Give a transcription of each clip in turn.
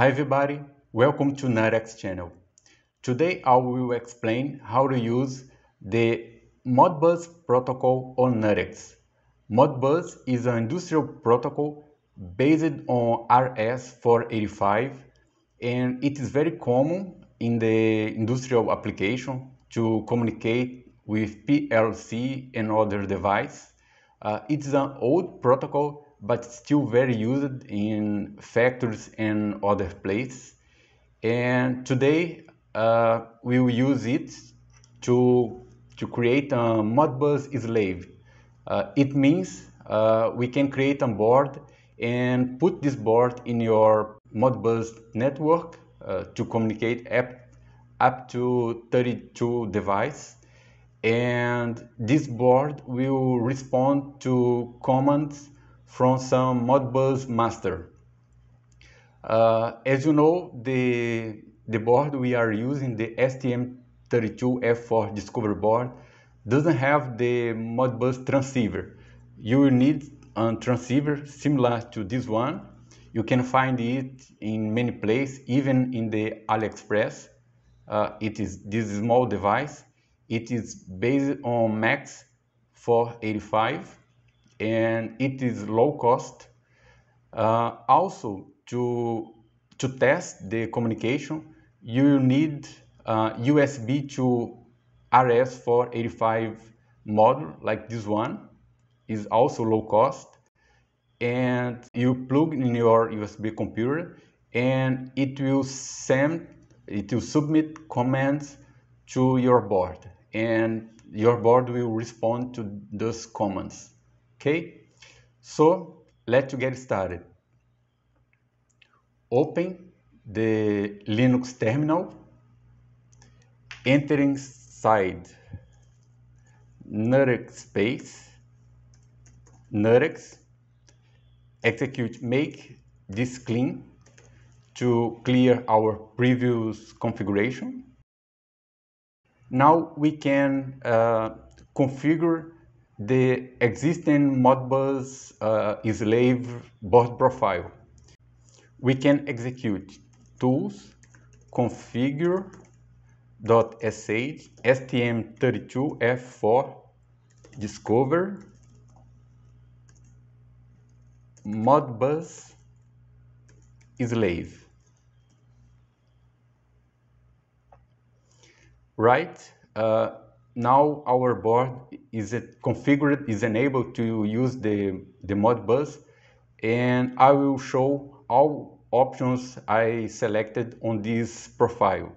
Hi everybody, welcome to NuttX channel. Today I will explain how to use the Modbus protocol on NuttX. Modbus is an industrial protocol based on RS485 and it is very common in the industrial application to communicate with PLC and other devices. Uh, it's an old protocol but still very used in factories and other places. And today uh, we will use it to, to create a Modbus slave. Uh, it means uh, we can create a board and put this board in your Modbus network uh, to communicate up, up to 32 devices and this board will respond to commands from some Modbus master. Uh, as you know, the, the board we are using, the STM32F4 Discover board, doesn't have the Modbus transceiver. You will need a transceiver similar to this one. You can find it in many places, even in the AliExpress. Uh, it is this small device. It is based on MAX 485 and it is low cost. Uh, also, to, to test the communication, you need uh, USB to RS485 module like this one is also low cost and you plug in your USB computer and it will send it will submit commands to your board and your board will respond to those commands Okay, so let's get started. Open the Linux terminal, enter inside NuttX space, NuttX, execute make distclean to clear our previous configuration. Now we can uh, configure the existing Modbus uh, slave board profile. We can execute tools configure.sh stm32f4 discover modbus slave right uh, now our board is configured, is enabled to use the, the Modbus and I will show all options I selected on this profile.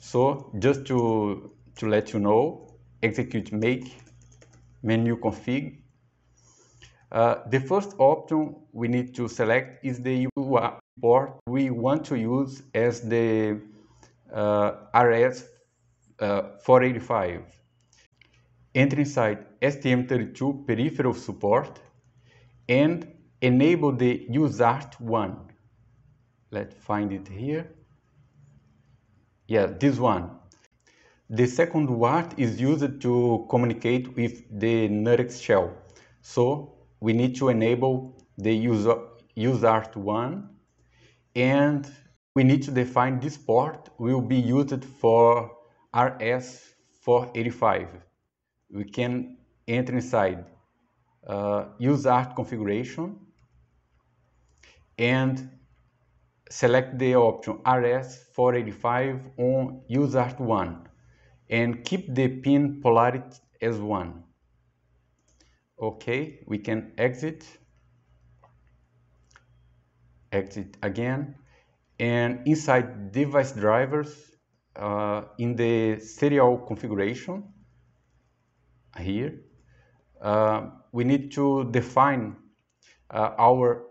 So just to, to let you know, execute make, menu config. Uh, the first option we need to select is the UI port we want to use as the uh, RS uh, 485 enter inside STM32 peripheral support and enable the USART one. Let's find it here. Yeah, this one. The second UART is used to communicate with the NuttX shell. So we need to enable the user, USART one and we need to define this port will be used for RS485 we can enter inside uh, USART configuration and select the option RS485 on USART1 and keep the pin polarity as 1. Okay, we can exit, exit again, and inside device drivers uh, in the serial configuration, here, uh, we need to define uh, our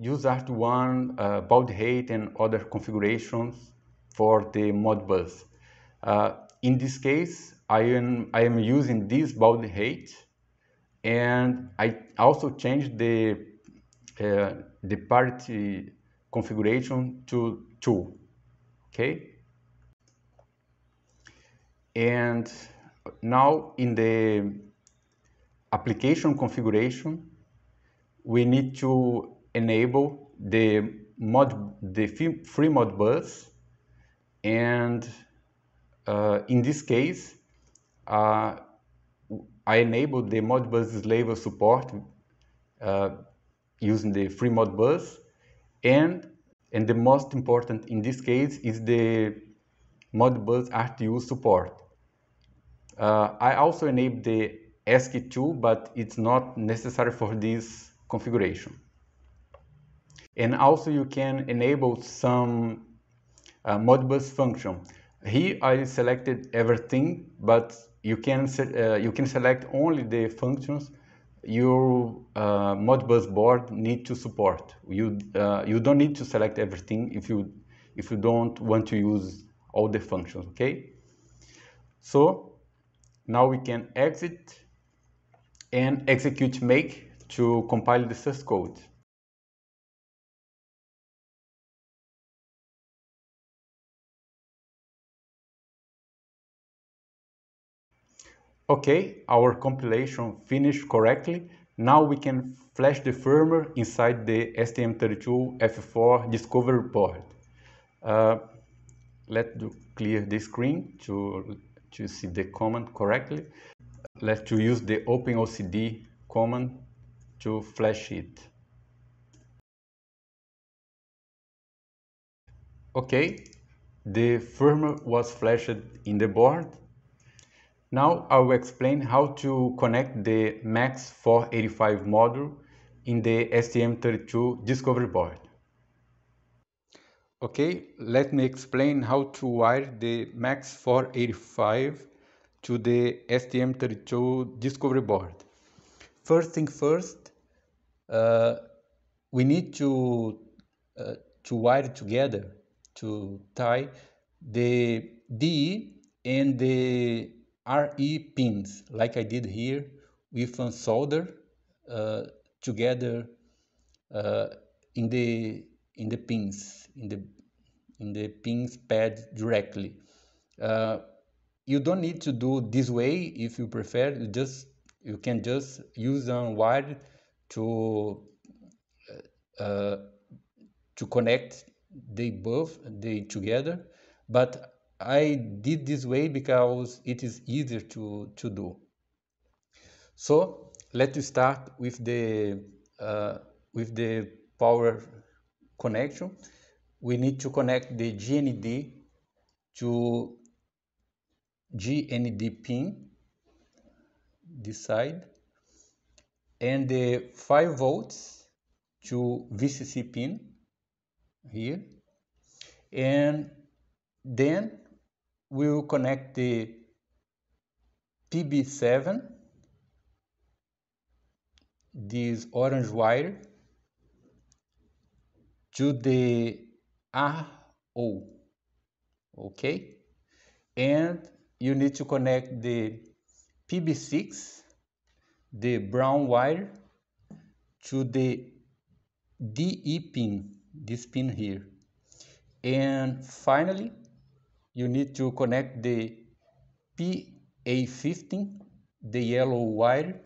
USART1 uh, baud rate and other configurations for the Modbus. Uh, in this case, I am, I am using this baud rate and I also changed the, uh, the parity configuration to 2, okay? And now in the application configuration, we need to enable the mod, the free Modbus, and uh, in this case, uh, I enabled the Modbus label support uh, using the free Modbus, and and the most important in this case is the Modbus RTU support. Uh, I also enabled the ASCII2, but it's not necessary for this configuration. And also you can enable some uh, Modbus function. Here I selected everything, but you can, uh, you can select only the functions your uh, Modbus board need to support. You, uh, you don't need to select everything if you, if you don't want to use all the functions, okay? So now we can exit and execute make to compile the source code. Okay, our compilation finished correctly. Now we can flash the firmware inside the STM32F4 Discovery board. Uh, let's clear the screen to, to see the command correctly. Let's use the OpenOCD command to flash it. Okay, the firmware was flashed in the board now I will explain how to connect the MAX485 module in the STM32 Discovery board. Okay, let me explain how to wire the MAX485 to the STM32 Discovery board. First thing first, uh, we need to, uh, to wire together, to tie the D and the RE pins, like I did here, with a solder uh, together uh, in the in the pins in the in the pins pad directly. Uh, you don't need to do this way if you prefer. You just you can just use a wire to uh, uh, to connect they both they together, but I did this way because it is easier to, to do. So let's start with the, uh, with the power connection. We need to connect the GND to GND pin, this side, and the 5 volts to VCC pin here. And then we will connect the PB7, this orange wire, to the RO, okay? And you need to connect the PB6, the brown wire, to the DE pin, this pin here. And finally, you need to connect the PA15, the yellow wire,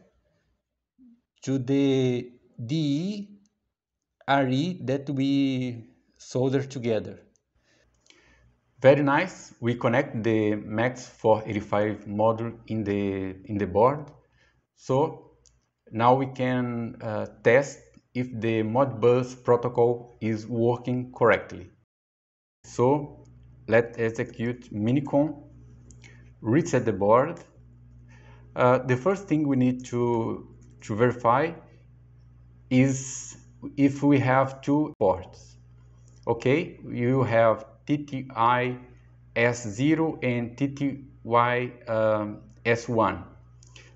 to the DE RE that we solder together. Very nice. We connect the MAX485 module in the in the board. So now we can uh, test if the Modbus protocol is working correctly. So let's execute minicom, reset the board. Uh, the first thing we need to, to verify is if we have two ports. Okay, you have TTY S0 and TTY um, S1.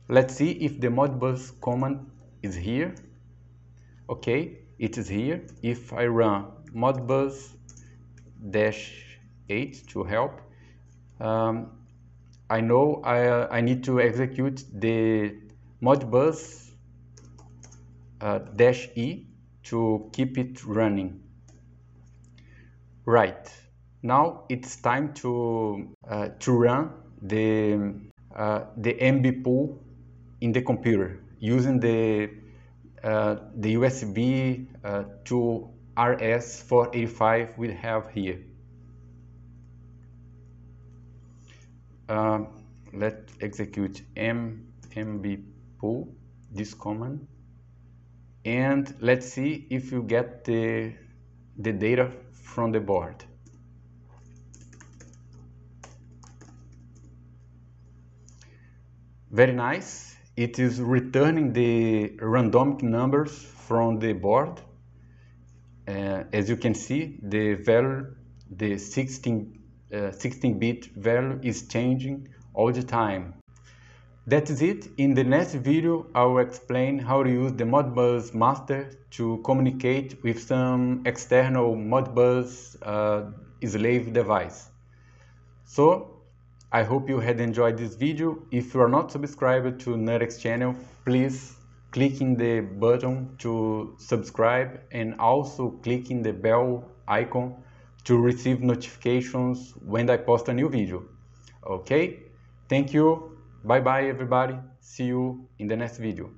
Let's see if the Modbus command is here. Okay, it is here. If I run Modbus dash 8 to help. Um, I know I, I need to execute the modbus uh, dash E to keep it running. Right, now it's time to, uh, to run the, uh, the mbpoll in the computer using the, uh, the USB uh, to RS485 we have here. Um, let's execute m mb pull this command and let's see if you get the the data from the board. Very nice. It is returning the randomic numbers from the board. Uh, as you can see, the value, the 16 16-bit uh, value is changing all the time. That is it. In the next video, I will explain how to use the Modbus master to communicate with some external Modbus uh, slave device. So, I hope you had enjoyed this video. If you are not subscribed to NuttX channel, please click in the button to subscribe and also click in the bell icon to receive notifications when I post a new video. Okay? Thank you. Bye bye everybody. See you in the next video.